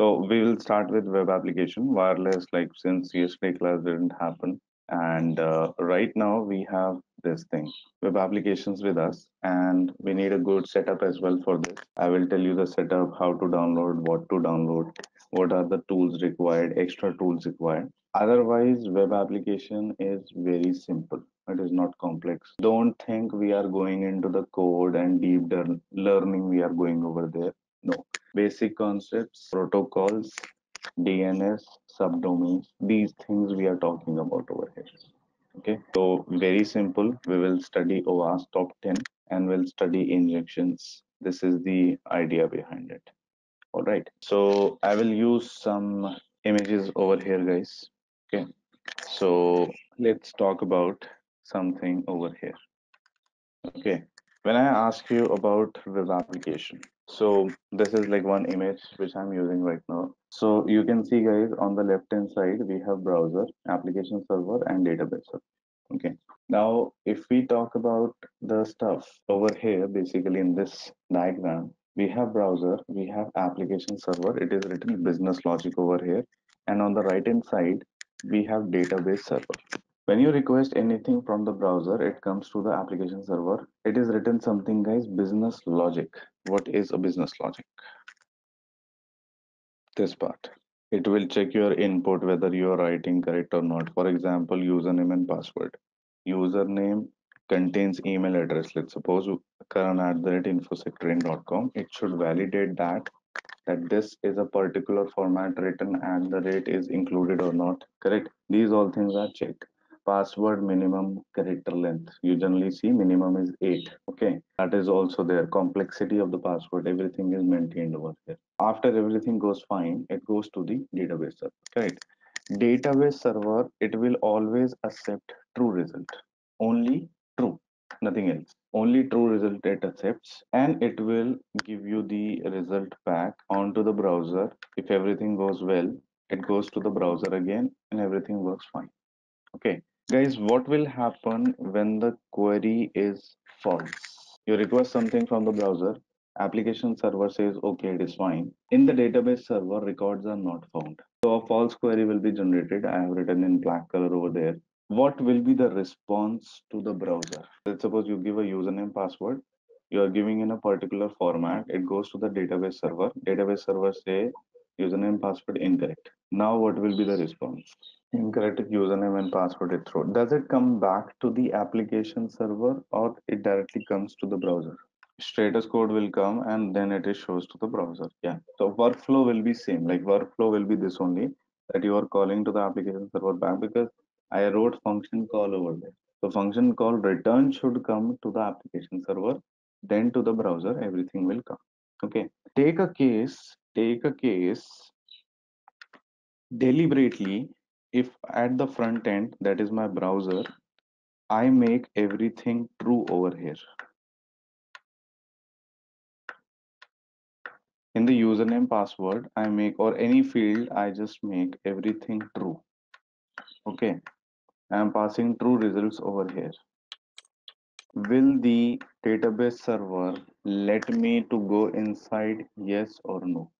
So we will start with web application, wireless, like since yesterday class didn't happen. And uh, right now we have this thing, web applications with us, and we need a good setup as well for this. I will tell you the setup, how to download, what to download, what are the tools required, extra tools required. Otherwise, web application is very simple. It is not complex. Don't think we are going into the code and deep learning we are going over there. No. Basic concepts, protocols, DNS, subdomains, these things we are talking about over here. Okay, so very simple. We will study OWASP top 10 and we'll study injections. This is the idea behind it. All right, so I will use some images over here, guys. Okay, so let's talk about something over here. Okay, when I ask you about web application, so this is like one image which I'm using right now. So you can see guys on the left hand side, we have browser, application server and database. Okay. Now, if we talk about the stuff over here, basically in this diagram, we have browser, we have application server. It is written business logic over here. And on the right hand side, we have database server. When you request anything from the browser, it comes to the application server. It is written something guys, business logic. What is a business logic? This part. It will check your input whether you are writing correct or not. For example, username and password. Username contains email address. Let's suppose karan. It should validate that that this is a particular format written and the rate is included or not correct these all things are checked password minimum character length. You generally see minimum is 8 okay? That is also there. Complexity of the password everything is maintained over here. After everything goes fine it goes to the database server correct database server it will always accept true result. Only true nothing else. Only true result it accepts and it will give you the result back onto the browser. If everything goes well it goes to the browser again and everything works fine okay guys what will happen when the query is false? You request something from the browser application server says okay it is fine. In the database server records are not found. So a false query will be generated. I have written in black color over there. What will be the response to the browser? Let's suppose you give a username password. You are giving in a particular format. It goes to the database server. Database server say username password incorrect. Now what will be the response incorrect username and password it throw does it come back to the application server or it directly comes to the browser? Status code will come and then it is shows to the browser. Yeah. So workflow will be same. Like workflow will be this only that you are calling to the application server back because i wrote function call over there. So function call return should come to the application server then to the browser everything will come. Okay. Take a case take a case deliberately if at the front end that is my browser i make everything true over here. In the username password i make or any field i just make everything true. Okay. I am passing true results over here. Will the database server let me to go inside yes or no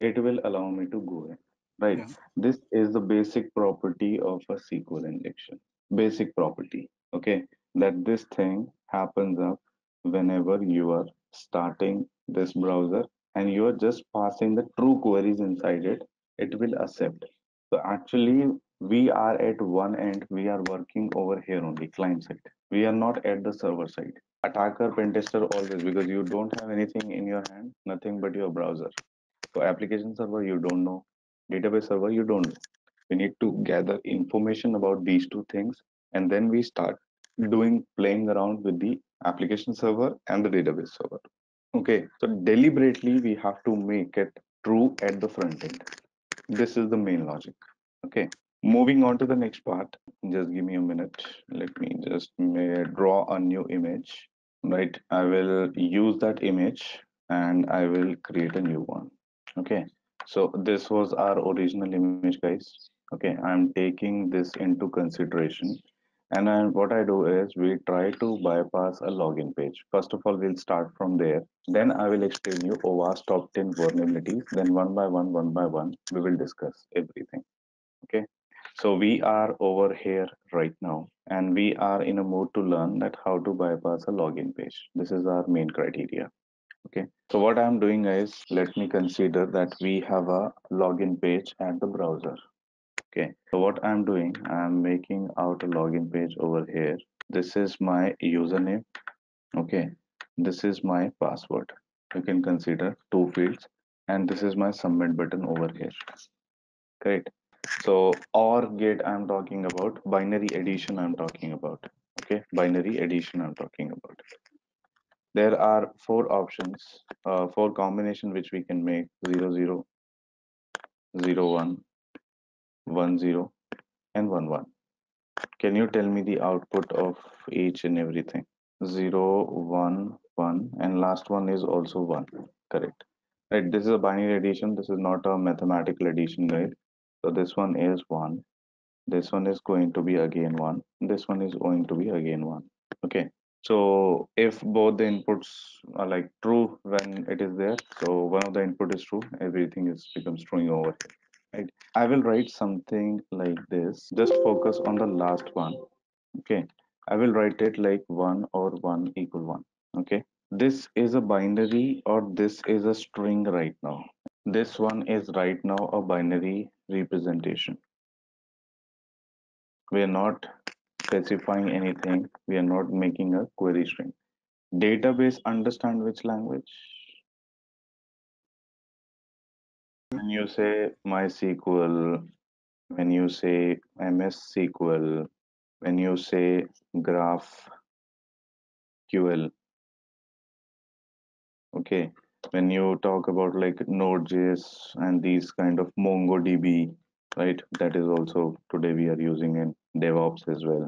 it will allow me to go in right? Yeah. this is the basic property of a sql injection. Basic property okay? That this thing happens up whenever you are starting this browser and you are just passing the true queries inside it it will accept. So actually we are at one end we are working over here only client side. We are not at the server side. Attacker pentester always because you don't have anything in your hand nothing but your browser so application server, you don't know. Database server, you don't know. We need to gather information about these two things, and then we start doing playing around with the application server and the database server. Okay, so deliberately we have to make it true at the front end. This is the main logic. Okay, moving on to the next part. Just give me a minute. Let me just draw a new image. Right, I will use that image and I will create a new one okay so this was our original image guys okay i'm taking this into consideration and I, what I do is we try to bypass a login page. First of all, we'll start from there. Then I will explain you OWASP top 10 vulnerabilities. Then one by one, one by one, we will discuss everything. Okay. So we are over here right now and we are in a mood to learn that how to bypass a login page. This is our main criteria. Okay. So what I'm doing is let me consider that we have a login page at the browser. Okay. So what I'm doing, I'm making out a login page over here. This is my username. Okay. This is my password. You can consider two fields and this is my submit button over here. Great. So OR gate I'm talking about, binary addition I'm talking about. Okay, binary addition I'm talking about. There are four options, uh, four combination which we can make 0, 0, 0, 1, 1, 0, and 1, 1. Can you tell me the output of each and everything? 0, 1, 1, and last one is also 1. Correct. Right, this is a binary addition. This is not a mathematical addition, right? So this one is 1. This one is going to be again 1. This one is going to be again 1. Okay. So if both the inputs are like true when it is there, so one of the input is true, everything is becomes true over here. Right. I will write something like this. Just focus on the last one. Okay. I will write it like 1 or 1 equal 1. Okay. This is a binary or this is a string right now. This one is right now a binary representation. We are not specifying anything. We are not making a query string. Database understand which language? When you say MySQL, when you say MS SQL, when you say GraphQL, okay, when you talk about like Node.js and these kind of MongoDB, right? That is also today we are using in DevOps as well.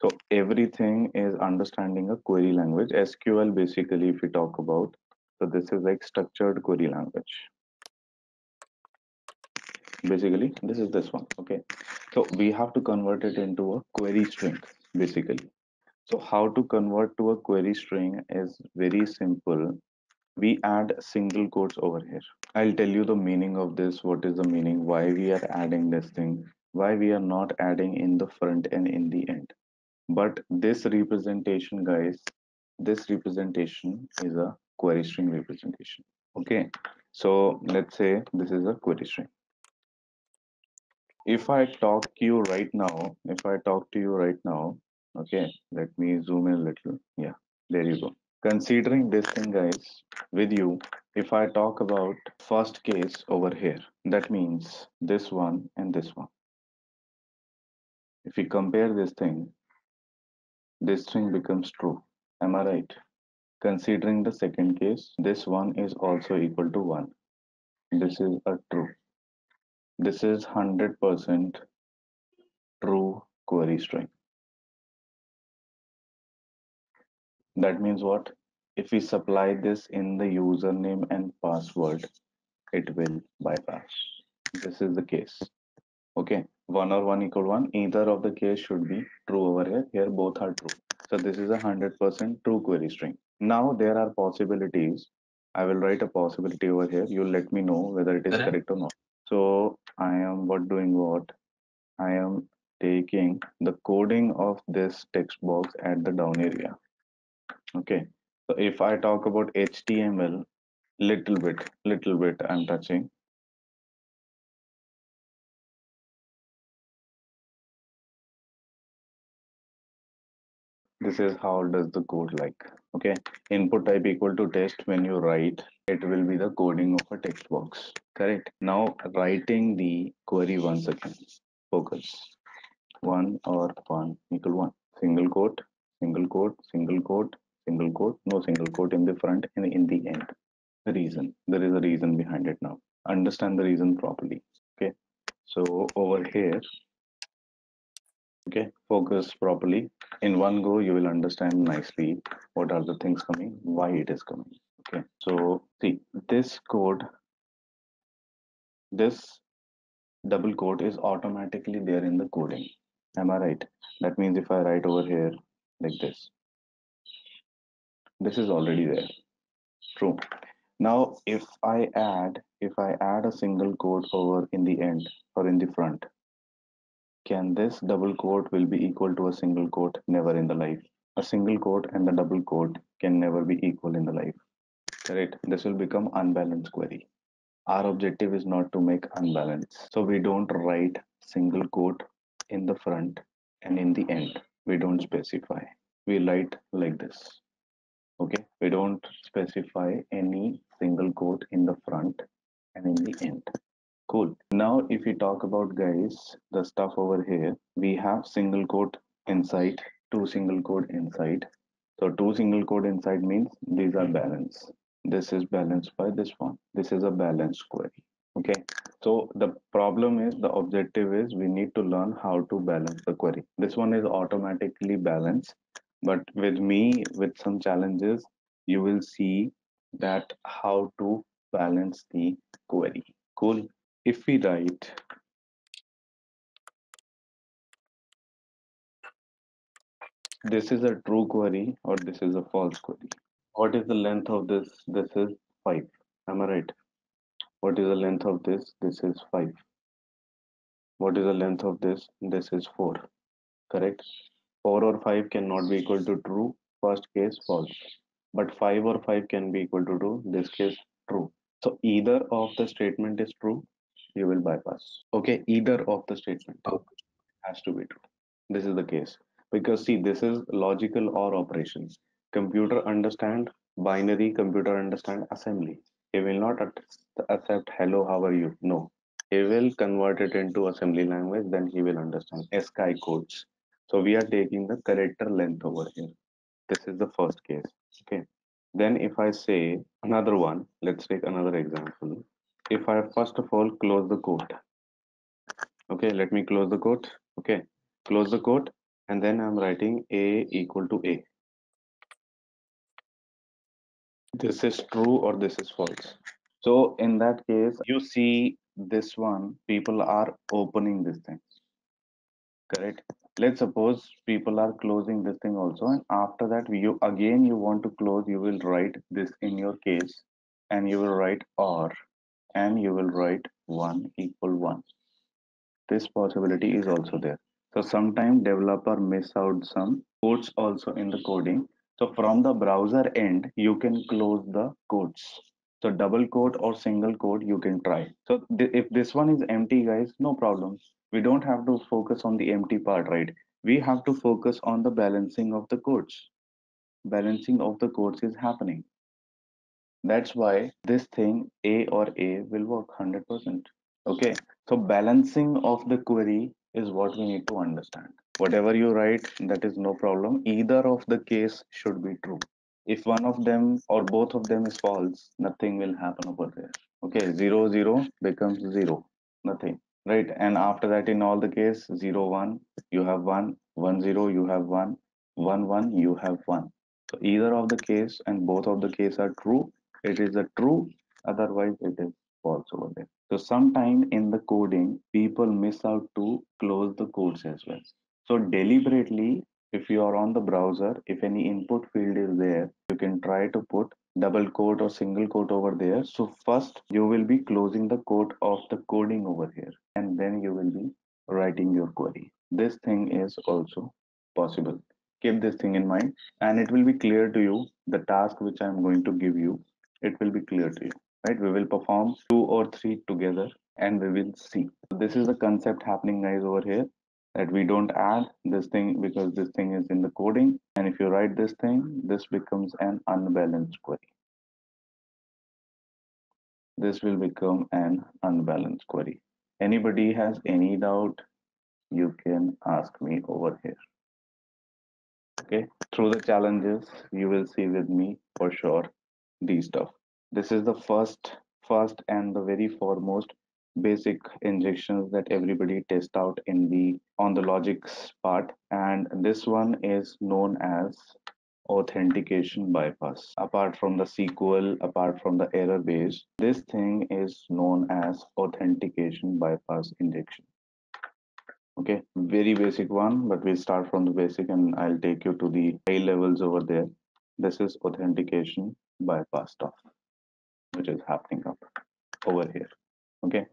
So everything is understanding a query language. SQL basically, if we talk about, so this is like structured query language. Basically, this is this one. Okay. So we have to convert it into a query string, basically. So how to convert to a query string is very simple. We add single quotes over here. I'll tell you the meaning of this. What is the meaning? Why we are adding this thing? Why we are not adding in the front and in the end? but this representation guys this representation is a query string representation. Okay? So let's say this is a query string. If i talk to you right now if i talk to you right now okay let me zoom in a little. Yeah there you go. Considering this thing guys with you if i talk about first case over here that means this one and this one if we compare this thing this string becomes true. Am I right? Considering the second case, this one is also equal to 1. This is a true. This is 100% true query string. That means what? If we supply this in the username and password, it will bypass. This is the case. Okay, 1 or 1 equal 1, either of the case should be true over here. Here both are true. So this is a 100% true query string. Now there are possibilities. I will write a possibility over here. You'll let me know whether it is Okay. correct or not. So I am what doing what? I am taking the coding of this text box at the down area. Okay. So if I talk about HTML, little bit, little bit I'm touching. This is how does the code like. Okay. Input type equal to text when you write, it will be the coding of a text box. Correct. Now writing the query once again. Focus. One or one equal one. Single quote, single quote, single quote, single quote, no single quote in the front and in the end. The reason. There is a reason behind it now. Understand the reason properly. Okay. So over here, okay, focus properly. In one go, you will understand nicely what are the things coming, why it is coming. Okay. So see this code, this double quote is automatically there in the coding Am I right? That means if I write over here like this, this is already there. True. Now, if I add, if I add a single quote over in the end or in the front, can this double quote will be equal to a single quote? Never in the life. A single quote and the double quote can never be equal in the life. Correct? This will become unbalanced query. Our objective is not to make unbalanced. So we don't write single quote in the front and in the end. We don't specify. We write like this okay we don't specify any single quote in the front and in the end cool. Now if we talk about guys the stuff over here we have single quote inside two single quote inside. So two single quote inside means these are balanced this is balanced by this one. This is a balanced query. Okay? So the problem is the objective is we need to learn how to balance the query. This one is automatically balanced but with me with some challenges you will see that how to balance the query. Cool if we write this is a true query or this is a false query. What is the length of this? This is 5 am i right? What is the length of this? This is 5 what is the length of this? This is 4 correct? 4 or 5 cannot be equal to true. First case false. But 5 or 5 can be equal to true. This case true. So either of the statement is true you will bypass. Okay either of the statement has to be true. This is the case. Because see this is logical or operations. Computer understand binary computer understand assembly. It will not accept hello how are you? No. He will convert it into assembly language then he will understand. Sky codes. So we are taking the character length over here. This is the first case. Okay. Then if I say another one, let's take another example. If I first of all close the quote. Okay, let me close the quote. Okay, close the quote and then I'm writing A equal to A. This is true or this is false. So in that case, you see this one, people are opening this thing correct let's suppose people are closing this thing also and after that you again you want to close you will write this in your case and you will write or and you will write 1 equal 1 this possibility is also there. So sometimes developer miss out some codes also in the coding. So from the browser end you can close the codes. So double quote or single quote you can try. So th if this one is empty guys no problem. We don't have to focus on the empty part right? We have to focus on the balancing of the codes. Balancing of the codes is happening that's why this thing a or a will work 100% okay? So balancing of the query is what we need to understand. Whatever you write that is no problem. Either of the case should be true. If one of them or both of them is false nothing will happen over there. Okay? Zero zero becomes zero. Nothing. Right? And after that in all the case 0 1 you have 1 1 0 you have 1 1 1 you have 1 so either of the case and both of the case are true it is a true otherwise it is false over there. So sometime in the coding people miss out to close the codes as well. So deliberately if you are on the browser if any input field is there you can try to put double quote or single quote over there. So first you will be closing the quote of the coding over here and then you will be writing your query. This thing is also possible. Keep this thing in mind and it will be clear to you the task which i'm going to give you it will be clear to you right? We will perform two or three together and we will see. This is the concept happening guys over here that we don't add this thing because this thing is in the coding. And if you write this thing this becomes an unbalanced query. This will become an unbalanced query. Anybody has any doubt you can ask me over here. Okay? Through the challenges you will see with me for sure these stuff this is the first first and the very foremost basic injections that everybody test out in the on the logics part and this one is known as authentication bypass. Apart from the SQL, apart from the error base, this thing is known as authentication bypass injection. okay very basic one but we'll start from the basic and i'll take you to the high levels over there this is authentication by off which is happening up over here okay